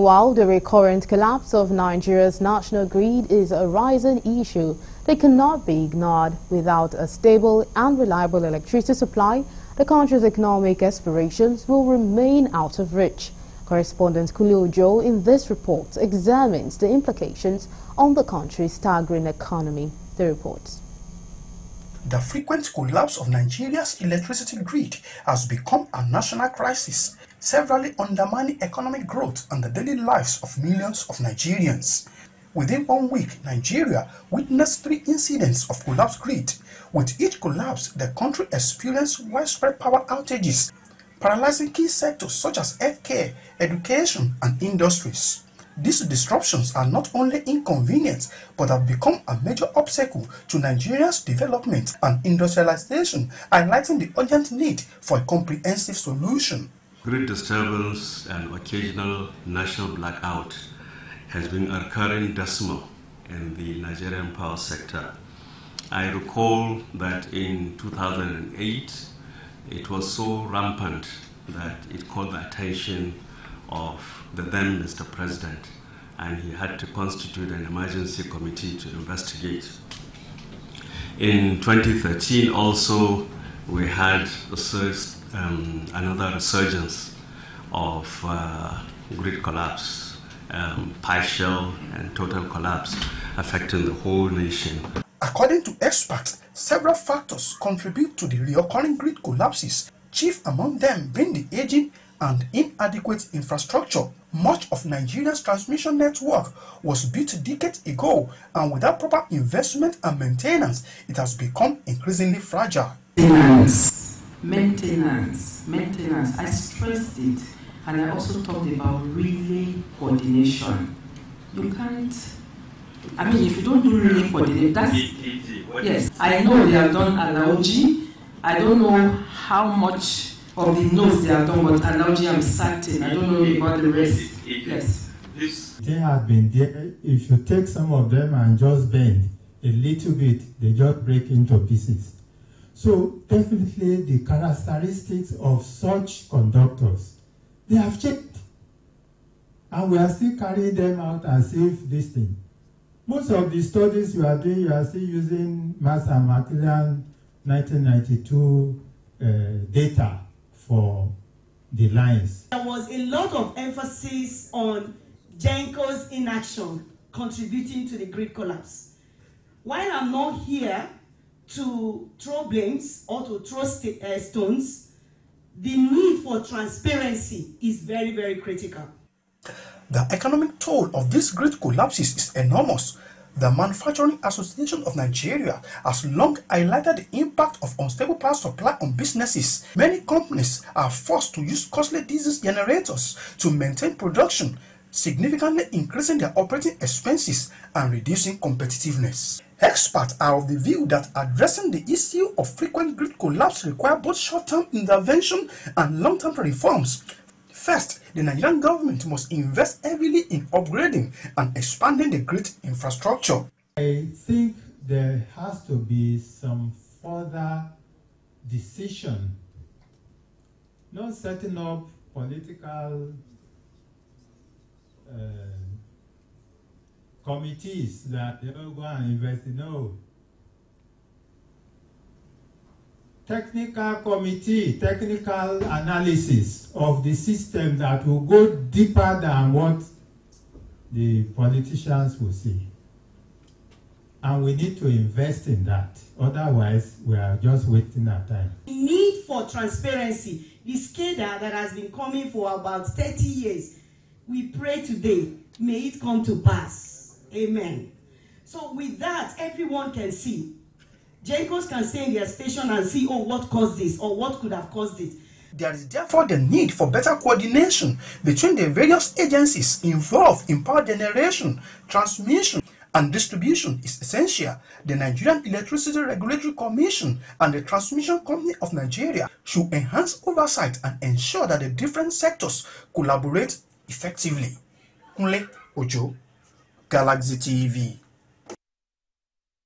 While the recurrent collapse of Nigeria's national grid is a rising issue, they cannot be ignored. Without a stable and reliable electricity supply, the country's economic aspirations will remain out of reach. Correspondent Kunle Ojo in this report examines the implications on the country's staggering economy. The reports. The frequent collapse of Nigeria's electricity grid has become a national crisis, severely undermining economic growth and the daily lives of millions of Nigerians. Within one week, Nigeria witnessed three incidents of collapsed grid. With each collapse, the country experienced widespread power outages, paralyzing key sectors such as healthcare, education, and industries. These disruptions are not only inconvenient but have become a major obstacle to Nigeria's development and industrialization, highlighting the urgent need for a comprehensive solution. Grid disturbance and occasional national blackout has been a recurring decimal in the Nigerian power sector. I recall that in 2008 it was so rampant that it caught the attention of the then Mr. President, and he had to constitute an emergency committee to investigate. In 2013, also, we had um, another resurgence of uh, grid collapse, um, partial and total collapse, affecting the whole nation. According to experts, several factors contribute to the recurring grid collapses, chief among them being the aging and inadequate infrastructure. Much of Nigeria's transmission network was built decades ago and without proper investment and maintenance, it has become increasingly fragile. Maintenance, maintenance, maintenance. I stressed it and I also talked about relay coordination. You can't, I mean, if you don't do relay coordination, that's, yes, I know they have done analogy. I don't know how much of the notes they have done, but analogy I'm certain. I don't know about the rest. Yes. They have been there. If you take some of them and just bend a little bit, they just break into pieces. So definitely the characteristics of such conductors, they have checked. And we are still carrying them out as if this thing. Most of the studies you are doing, you are still using Mass and Macmillan 1992 uh, data for the lines. There was a lot of emphasis on GENCO's inaction contributing to the grid collapse. While I'm not here to throw blames or to throw st uh, stones, the need for transparency is very, very critical. The economic toll of these grid collapses is enormous the Manufacturing Association of Nigeria has long highlighted the impact of unstable power supply on businesses. Many companies are forced to use costly diesel generators to maintain production, significantly increasing their operating expenses and reducing competitiveness. Experts are of the view that addressing the issue of frequent grid collapse requires both short-term intervention and long-term reforms First, the Nigerian government must invest heavily in upgrading and expanding the grid infrastructure. I think there has to be some further decision, not setting up political uh, committees that they will go and invest. No, technical committee, technical analysis of the system that will go deeper than what the politicians will see. And we need to invest in that. Otherwise, we are just wasting our time. The need for transparency, the SCADA that has been coming for about 30 years, we pray today, may it come to pass. Amen. So with that, everyone can see Gencos can stay in their station and see, oh, what caused this or what could have caused it. There is therefore the need for better coordination between the various agencies involved in power generation, transmission, and distribution is essential. The Nigerian Electricity Regulatory Commission and the Transmission Company of Nigeria should enhance oversight and ensure that the different sectors collaborate effectively. Kunle Ojo, Galaxy TV.